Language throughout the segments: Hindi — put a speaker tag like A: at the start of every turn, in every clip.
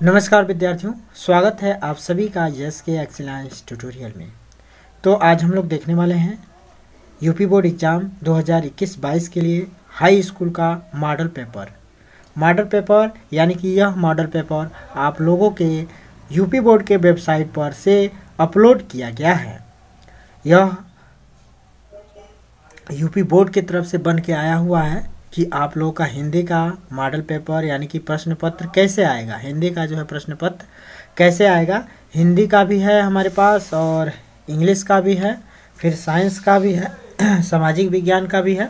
A: नमस्कार विद्यार्थियों, स्वागत है आप सभी का यस के एक्सीलेंस ट्यूटोरियल में। तो आज हम लोग देखने वाले हैं यूपी बोर्ड एग्ज़ाम 2021-22 के लिए हाई स्कूल का मॉडल पेपर। मॉडल पेपर यानी कि यह मॉडल पेपर आप लोगों के यूपी बोर्ड के वेबसाइट पर से अपलोड किया गया है। यह यूपी बोर्ड की तरफ़ से बन के आया हुआ है। कि आप लोगों का हिंदी का मॉडल पेपर यानी कि प्रश्न पत्र कैसे आएगा? हिंदी का जो है प्रश्न पत्र कैसे आएगा? हिंदी का भी है हमारे पास और इंग्लिश का भी है, फिर साइंस का भी है, सामाजिक विज्ञान का भी है।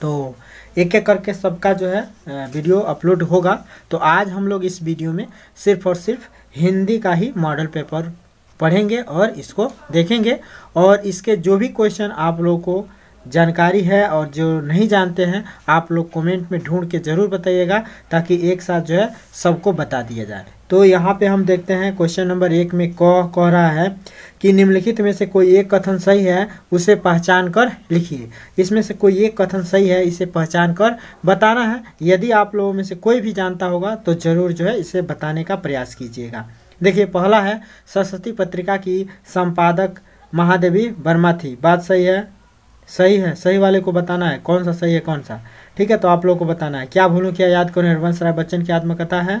A: तो एक एक करके सबका जो है वीडियो अपलोड होगा। तो आज हम लोग इस वीडियो में सिर्फ़ और सिर्फ़ हिंदी का ही मॉडल पेपर पढ़ेंगे और इसको देखेंगे। और इसके जो भी क्वेश्चन आप लोगों को जानकारी है और जो नहीं जानते हैं, आप लोग कमेंट में ढूंढ के ज़रूर बताइएगा, ताकि एक साथ जो है सबको बता दिया जाए। तो यहाँ पे हम देखते हैं क्वेश्चन नंबर एक में कह कह रहा है कि निम्नलिखित में से कोई एक कथन सही है, उसे पहचान कर लिखिए। इसमें से कोई एक कथन सही है, इसे पहचान कर बताना है। यदि आप लोगों में से कोई भी जानता होगा तो ज़रूर जो है इसे बताने का प्रयास कीजिएगा। देखिए, पहला है, सरस्वती पत्रिका की संपादक महादेवी वर्मा थी। बात सही है? सही है, सही वाले को बताना है, कौन सा सही है, कौन सा। ठीक है तो आप लोगों को बताना है। क्या भूलूं क्या याद करूँ? हरवंश राय बच्चन की आत्मकथा है।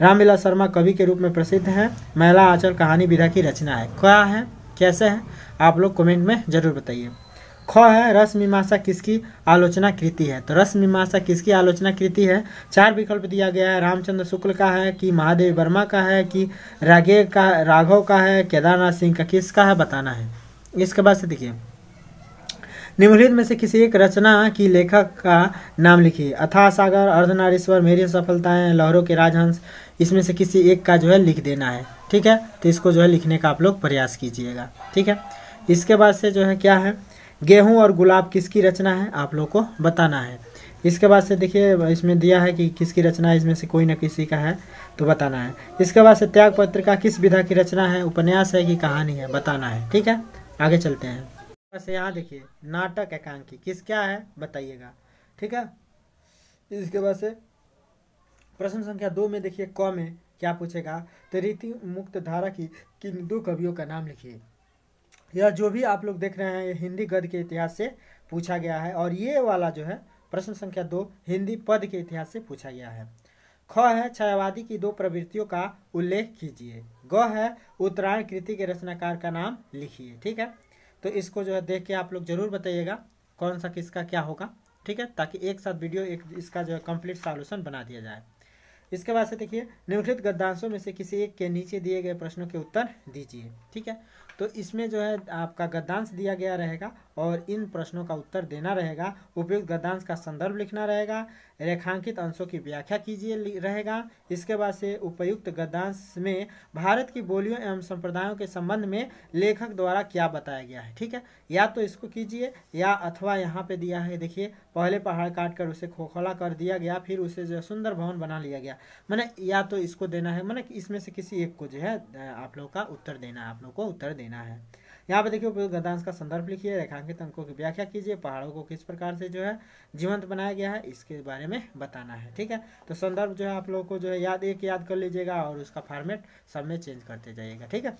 A: रामलीला शर्मा कवि के रूप में प्रसिद्ध है। महिला आंचल कहानी विधा की रचना है। क्या है, कैसे है? आप लोग कमेंट में ज़रूर बताइए। ख है, रस मीमांसा किसकी आलोचना कृति है? तो रस मीमांसा किसकी आलोचना कृति है? चार विकल्प दिया गया है। रामचंद्र शुक्ल का है, कि महादेव वर्मा का है, कि रागे का, राघव का है, केदारनाथ सिंह का किसका है, बताना है। इसके बाद से देखिए। निम्नलिखित में से किसी एक रचना की लेखक का नाम लिखिए। अथा सागर अर्धनारीश्वर, मेरी सफलताएँ, लहरों के राजहंस, इसमें से किसी एक का जो है लिख देना है। ठीक है? तो इसको जो है लिखने का आप लोग प्रयास कीजिएगा। ठीक है? इसके बाद से जो है क्या है? गेहूँ और गुलाब किसकी रचना है? आप लोग को बताना है। इसके बाद से देखिए, इसमें दिया है कि किसकी रचना इसमें से कोई ना किसी का है तो बताना है। इसके बाद से त्याग पत्र का किस विधा की रचना है? उपन्यास है कि कहानी है? बताना है। ठीक है? आगे चलते हैं। बस यहाँ देखिए, नाटक एकांकी। किस क्या है, बताइएगा। ठीक है? इसके बाद से प्रश्न संख्या दो में देखिए, क में क्या पूछेगा? तो रीति मुक्त धारा की किन दो कवियों का नाम लिखिए। यह जो भी आप लोग देख रहे हैं, ये हिंदी गद्य के इतिहास से पूछा गया है, और ये वाला जो है, प्रश्न संख्या दो, हिंदी पद के इतिहास से पूछा गया है। ख है, छायावादी की दो प्रवृत्तियों का उल्लेख कीजिए। ग है, उत्तरायण कृति के रचनाकार का नाम लिखिए। ठीक है? तो इसको जो है देख के आप लोग ज़रूर बताइएगा कौन सा किसका क्या होगा, ठीक है? ताकि एक साथ वीडियो एक इसका जो है कंप्लीट सॉल्यूशन बना दिया जाए। इसके बाद से देखिए, निम्नलिखित गद्दांशों में से किसी एक के नीचे दिए गए प्रश्नों के उत्तर दीजिए, ठीक है? तो इसमें जो है आपका गद्दांश दिया गया रहेगा और इन प्रश्नों का उत्तर देना रहेगा। उपयुक्त गद्यांश का संदर्भ लिखना रहेगा। रेखांकित अंशों की व्याख्या कीजिए रहेगा। इसके बाद से उपयुक्त गद्यांश में भारत की बोलियों एवं संप्रदायों के संबंध में लेखक द्वारा क्या बताया गया है, ठीक है? या तो इसको कीजिए, या अथवा यहाँ पे दिया है, देखिए, पहले पहाड़ काट कर उसे खोखला कर दिया गया, फिर उसे जो सुंदर भवन बना लिया गया। मैंने या तो इसको देना है, मैंने इसमें से किसी एक को जो है आप लोग का उत्तर देना है, आप लोग को उत्तर देना है। यहाँ पे देखिए उपयुक्त गद्यांश का संदर्भ लिखिए, रेखांकित अंकों की व्याख्या कीजिए, पहाड़ों को किस प्रकार से जो है जीवंत बनाया गया है, इसके बारे में बताना है, ठीक है? तो संदर्भ जो है आप लोगों को जो है याद, एक याद कर लीजिएगा और उसका फॉर्मेट सब में चेंज करते जाइएगा, ठीक है?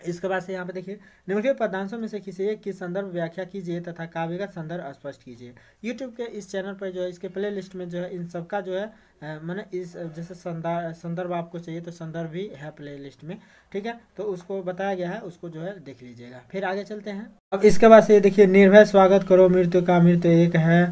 A: इसके बाद से यहाँ पे देखिए, निम्नलिखित पदांशों में से किसी एक की संदर्भ व्याख्या कीजिए तथा काव्यगत संदर्भ स्पष्ट कीजिए। यूट्यूब के इस चैनल पर जो है, इसके प्ले लिस्ट में जो है, इन सबका जो है मैंने इस जैसे संदर्भ आपको चाहिए तो संदर्भ भी है प्ले लिस्ट में, ठीक है? तो उसको बताया गया है, उसको जो है, देख लीजिएगा। फिर आगे चलते हैं। अब इसके बाद से देखिए, निर्भय स्वागत करो, मृत्यु का मृत्यु एक है।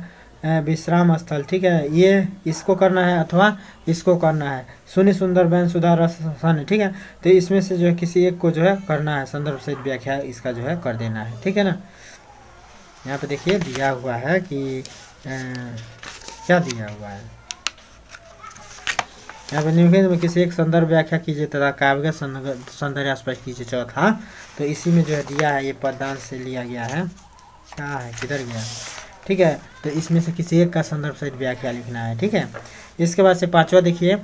A: विश्राम स्थल ठीक है? ये इसको करना है अथवा इसको करना है। सुनि सुंदर बैन सुधार ठीक है? तो इसमें से जो है किसी एक को जो है करना है। संदर्भ सहित व्याख्या इसका जो है कर देना है ठीक है ना? यहाँ पे देखिए दिया हुआ है कि आ, क्या दिया हुआ है? यहाँ पे निम्नलिखित में किसी एक संदर्भ व्याख्या कीजिए तथा काव्य सौंदर्य स्पष्ट कीजिए चौथा। तो इसी में जो है दिया है ये पदांश से लिया गया है। क्या है? किधर गया? ठीक है? तो इसमें से किसी एक का संदर्भ सहित व्याख्या लिखना है, ठीक है? इसके बाद से पांचवा देखिए।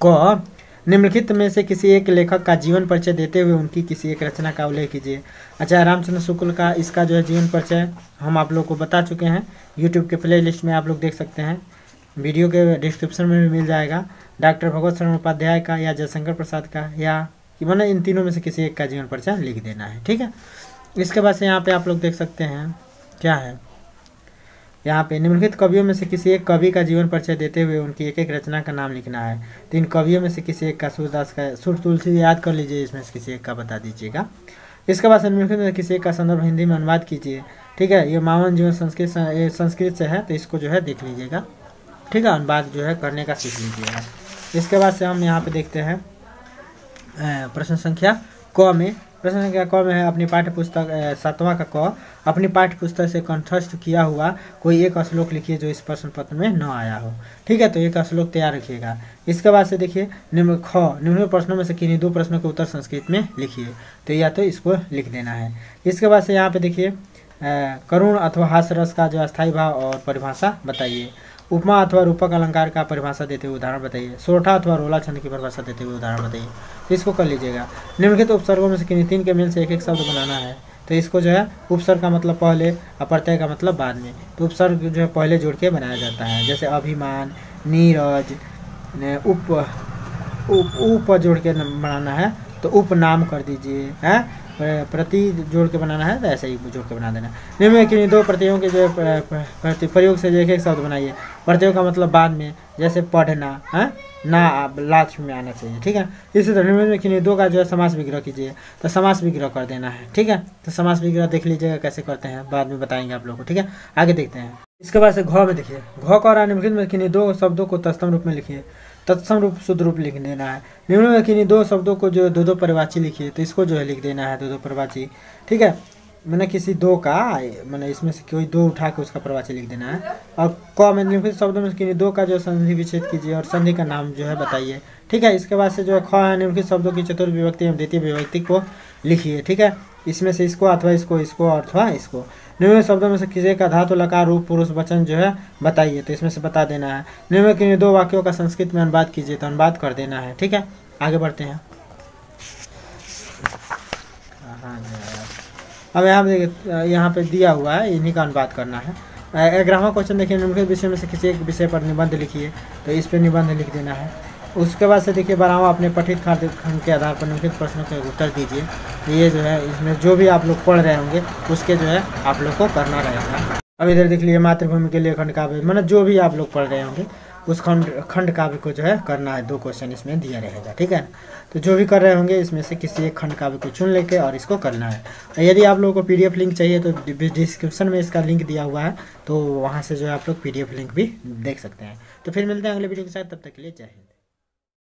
A: क, निम्नलिखित में से किसी एक लेखक का जीवन परिचय देते हुए उनकी किसी एक रचना का उल्लेख कीजिए। अच्छा रामचंद्र शुक्ल का इसका जो है जीवन परिचय हम आप लोग को बता चुके हैं। यूट्यूब के प्ले लिस्ट में आप लोग देख सकते हैं। वीडियो के डिस्क्रिप्शन में भी मिल जाएगा। डॉक्टर भगवत शरण उपाध्याय का या जयशंकर प्रसाद का या कि मतलब इन तीनों में से किसी एक का जीवन परिचय लिख देना है, ठीक है? इसके बाद से यहाँ पे आप लोग देख सकते हैं, क्या है? यहाँ पे निम्नलिखित कवियों में से किसी एक कवि का जीवन परिचय देते हुए उनकी एक एक रचना का नाम लिखना है। तो इन कवियों में से किसी एक का सूरदास का, सुर तुलसी याद कर लीजिए, इसमें से किसी एक का बता दीजिएगा। इसके बाद निम्नलिखित में किसी एक का संदर्भ हिंदी में अनुवाद कीजिए। ठीक है, ये मावन जीवन संस्कृत संस्कृत से है तो इसको जो है देख लीजिएगा। ठीक है, अनुवाद जो है करने का सीख लीजिएगा। इसके बाद से हम यहाँ पे देखते हैं प्रश्न संख्या क में प्रश्न संख्या क में है अपनी पाठ्य पुस्तक सातवां का क? अपनी पाठ्य पुस्तक से कंठस्थ किया हुआ कोई एक श्लोक लिखिए जो इस प्रश्न पत्र में न आया हो। ठीक है तो एक श्लोक तैयार रखिएगा। इसके बाद से देखिए, निम्न ख, निम्न प्रश्नों में से किन्हीं दो प्रश्नों के उत्तर संस्कृत में लिखिए तो या तो इसको लिख देना है। इसके बाद से यहाँ पे देखिए करुण अथवा हास्य रस का जो अस्थायी भाव और परिभाषा बताइए। उपमा अथवा रूपक अलंकार का परिभाषा देते हुए उदाहरण बताइए। सोठा अथवा रोला छंद की परिभाषा देते हुए उदाहरण बताइए। तो इसको कर लीजिएगा। निम्नलिखित उपसर्गों में से किन्हीं तीन के मेल से एक एक शब्द बनाना है। तो इसको जो है, उपसर्ग का मतलब पहले और प्रत्यय का मतलब बाद में। तो उपसर्ग जो है, पहले जोड़ के बनाया जाता है। जैसे अभिमान, नीरज उप उप उप जोड़ के बनाना है। तो उपनाम कर दीजिए, है? प्रति जोड़ के बनाना है तो ऐसे ही जोड़ के बना देना। निम्न की दो प्रत्ययों के जो प्रयोग से जो एक एक शब्द बनाइए। प्रत्ययों का मतलब बाद में, जैसे पढ़ना, है? ना लास्ट में आना चाहिए, ठीक है? इसी तरह निम्न में किन्हीं दो का जो है, समास विग्रह कीजिए तो समास विग्रह कर देना है, ठीक है? तो समास विग्रह देख लीजिएगा कैसे करते हैं, बाद में बताएँगे आप लोग को, ठीक है? आगे देखते हैं। इसके बाद से घ में देखिए। घ का और में किन्हीं दो शब्दों को तस्तम रूप में लिखिए। तत्सम रूप, शुद्ध रूप लिख देना है। निम्न में किन्हीं दो शब्दों को जो दो दो परिवाची लिखिए तो इसको जो है लिख देना है दो दो परिवाची ठीक है? मैंने किसी दो का, मैंने इसमें से कोई दो उठा के उसका प्रवाची लिख देना है। और क में निम्नलिखित शब्दों में किन्हीं दो का जो संधि विच्छेद कीजिए और संधि का नाम जो है बताइए। ठीक है? इसके बाद से जो है ख है निम्नलिखित शब्दों की चतुर्थ विभक्ति एवं द्वितीय विभक्ति को लिखिए। ठीक है? इसमें से इसको अथवा इसको इसको अथवा इसको। निम्न शब्दों में से किसी का धातु, लकार, रूप, पुरुष, वचन जो है, बताइए। तो इसमें से बता देना है। निम्न के दो वाक्यों का संस्कृत में अनुवाद कीजिए तो अनुवाद कर देना है। ठीक है? आगे बढ़ते हैं। अब यहाँ पे यहाँ पे दिया हुआ है, इन्हीं का अनुवाद करना है। ग्रामर क्वेश्चन देखिए निम्नलिखित विषय में से किसी एक विषय पर निबंध लिखिए। तो इस पर निबंध लिख देना है। उसके बाद से देखिए बढ़ावा अपने पठित खाद्य खंड के आधार पर निम्नलिखित प्रश्नों के उत्तर दीजिए। ये जो है, इसमें जो भी आप लोग पढ़ रहे होंगे, उसके जो है, आप लोग को करना रहेगा। अब इधर देख लीजिए, मातृभूमि के लिए खंड काव्य मतलब जो भी आप लोग पढ़ रहे होंगे, उस खंड खंड काव्य को जो है, करना है। दो क्वेश्चन इसमें दिया रहेगा, ठीक है? तो जो भी कर रहे होंगे, इसमें से किसी एक खंड काव्य को चुन लेके और इसको करना है। यदि आप लोगों को पीडीएफ लिंक चाहिए तो डिस्क्रिप्शन में इसका लिंक दिया हुआ है तो वहाँ से जो है, आप लोग पीडीएफ लिंक भी देख सकते हैं। तो फिर मिलते हैं अगले वीडियो के साथ, तब तक के लिए जय हिंद।